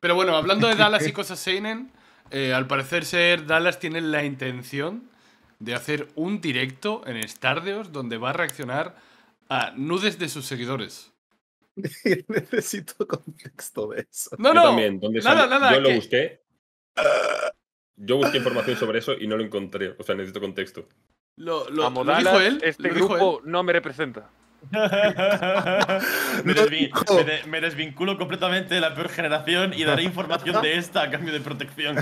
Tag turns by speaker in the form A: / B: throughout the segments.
A: Pero bueno, hablando de Dallas y cosas Seinen, eh, al parecer ser Dallas tiene la intención de hacer un directo en Stardeos donde va a reaccionar a nudes de sus seguidores.
B: Necesito contexto de eso.
A: No,
C: Yo
A: no,
C: también. ¿dónde
A: nada,
C: sale?
A: nada.
C: Yo lo
A: que-
C: busqué. Yo busqué información sobre eso y no lo encontré. O sea, necesito contexto.
A: Lo, lo- dijo él.
D: este
A: lo dijo
D: grupo no me representa.
E: me, desvin- me de- me desvinculo completamente de la peor generación y daré información de esta a cambio de protección.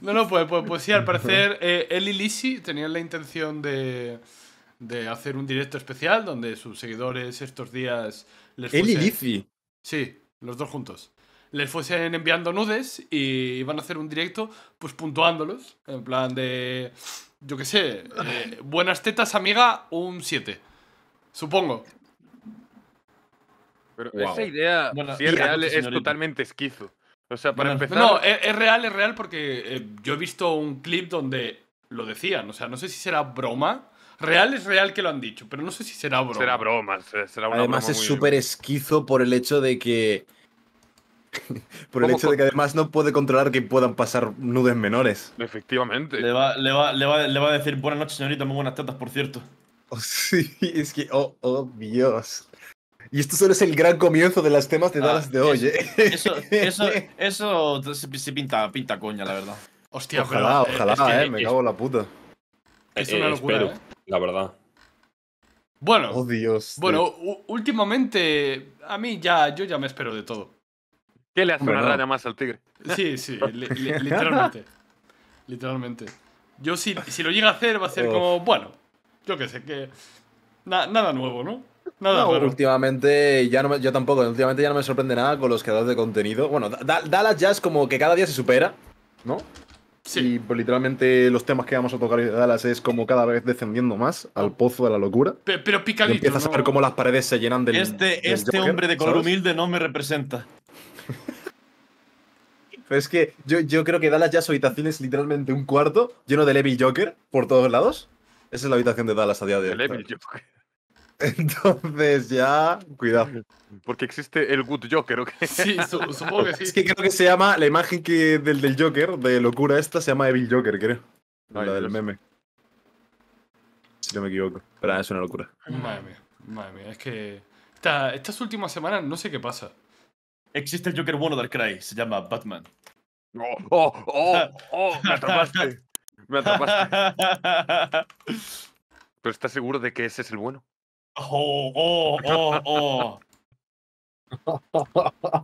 A: No, no, pues, pues, pues sí, al parecer eh, él y Lizzie tenían la intención de, de hacer un directo especial donde sus seguidores estos días les
B: Él y Lizzie.
A: Sí, los dos juntos. Les fuesen enviando nudes y iban a hacer un directo pues puntuándolos. En plan de, yo qué sé, eh, buenas tetas amiga, un 7. Supongo.
D: pero
C: Wow.
D: esa idea,
E: Bueno,
D: si es real, es
E: señorita.
D: totalmente esquizo. O sea, para
E: Bueno,
D: empezar.
A: No, es, es real, es real porque eh, yo he visto un clip donde lo decían. O sea, no sé si será broma. Real es real que lo han dicho, pero no sé si será broma.
D: será broma, se- será una
B: Además
D: broma
B: es súper esquizo por el hecho de que... por el
D: ¿Cómo
B: hecho de que además no puede controlar que puedan pasar nudes menores.
D: Efectivamente.
E: Le va, le, va, le, va, le va a decir buenas noches, señorita, muy buenas tetas, por cierto.
B: Oh, sí, es que... Oh, oh, Dios. Y esto solo es el gran comienzo de las temas de
E: Ah,
B: Dallas de hoy, ¿eh?
E: Eso, eso, eso se, se pinta, pinta coña, la verdad.
A: Hostia,
B: Ojalá,
A: pero, eh,
B: ojalá,
A: es que
B: eh, me
A: es-
B: cago en la puta.
A: Es
C: Eh,
A: una locura,
C: espero,
A: ¿eh?
C: La verdad.
A: Bueno,
B: Oh, Dios.
A: bueno, últimamente a mí ya, yo ya me espero de todo.
D: ¿Qué le hace una
B: no.
D: raya más al tigre?
A: Sí, sí, li- li- literalmente. literalmente. Yo si, si lo llega a hacer va a ser
B: Oh.
A: como, bueno, yo qué sé, que na- nada nuevo, ¿no? Nada
B: No,
A: raro.
B: últimamente ya no me- yo tampoco, últimamente ya no me sorprende nada con los creadores de contenido. Bueno, Da- Da- Dallas ya es como que cada día se supera, ¿no?
A: Sí.
B: Y pues literalmente los temas que vamos a tocar de Dallas es como cada vez descendiendo más al pozo de la locura.
A: Pe- pero
B: Y
A: picadito.
B: empiezas a ver cómo las paredes se llenan del.
E: Este,
B: del
E: este
B: Joker,
E: hombre de color
B: ¿sabes?
E: humilde no me representa.
B: Pero es que yo, yo creo que Dallas ya su habitación es literalmente un cuarto lleno de Levi Joker por todos lados. Esa es la habitación de Dallas a día de
D: El
B: hoy.
D: Evil Joker.
B: Entonces ya. Cuidado.
D: Porque existe el Good Joker, ¿ok?
A: Sí, su- supongo que sí.
B: Es que creo que se llama. La imagen que del, del Joker, de locura esta, se llama Evil Joker, creo.
D: Ay,
B: la del
D: Dios.
B: meme. Si no me equivoco. Pero ah, es una locura.
A: Madre mía, madre mía. Es que esta- estas últimas semanas no sé qué pasa.
E: Existe el Joker bueno del Cry, se llama Batman.
D: ¡Oh, oh, oh! oh me atrapaste! Me atrapaste. ¿Pero estás seguro de que ese es el bueno?
E: Oh, oh, oh, oh.